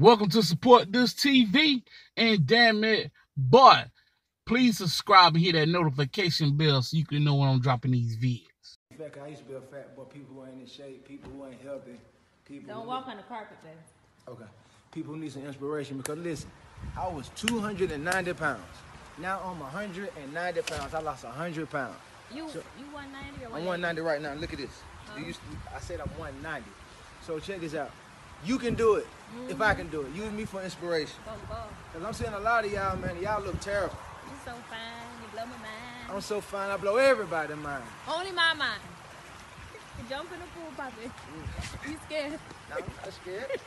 Welcome to support this TV and damn it, but please subscribe and hit that notification bell so you can know when I'm dropping these videos. fact, I used to be a fat boy. People who ain't in shape, people who ain't healthy, people. Don't walk on the carpet, baby. Okay. People who need some inspiration because listen, I was 290 pounds. Now I'm 190 pounds. I lost 100 pounds. You So- you 190 or I'm 190 right now. Look at this. You I said I'm 190. So check this out. You can do it if I can do it. Use me for inspiration. Go, go. Cause I'm seeing a lot of y'all, man. Y'all look terrible. You so fine. You blow my mind. I'm so fine. I blow everybody mind. Only my mind. You jump in the pool, Poppy. You scared? No, I'm not scared.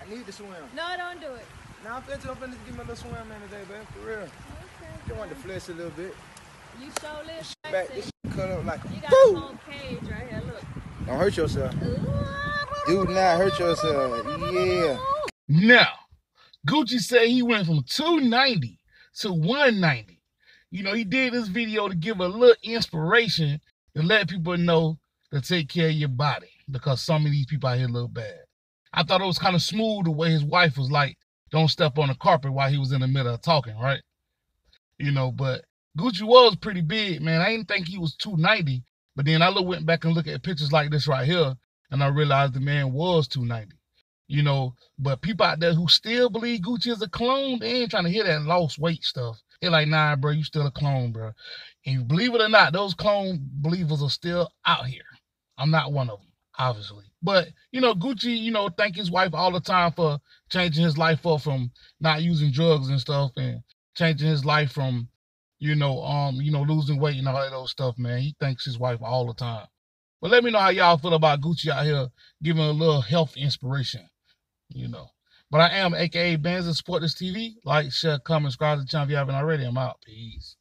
I need to swim. No, don't do it. Now I'm finna, I'm finna give me a little swim in today, man. For real. Okay. Just want to flex a little bit. You show live Back, this cut up like a You got a whole cage right here. Look. Don't hurt yourself. Ooh. Do not hurt yourself. Yeah. Now, Gucci said he went from 290 to 190. You know, he did this video to give a little inspiration to let people know to take care of your body because some of these people out here look bad. I thought it was kind of smooth the way his wife was like, don't step on the carpet while he was in the middle of talking, right? You know, but Gucci was pretty big, man. I didn't think he was 290, but then I look, went back and look at pictures like this right here, and I realized the man was 290. You know, but people out there who still believe Gucci is a clone, they ain't trying to hear that lost weight stuff. They're like, nah, bro, you still a clone, bro. And believe it or not, those clone believers are still out here. I'm not one of them, obviously. But you know, Gucci, you know, thank his wife all the time for changing his life up from not using drugs and stuff, and changing his life from, you know, um, you know, losing weight and all that those stuff, man. He thanks his wife all the time. But let me know how y'all feel about Gucci out here giving a little health inspiration, you know. But I am AKA Bands and Support This TV. Like, share, comment, subscribe to the channel if you haven't already. I'm out. Peace.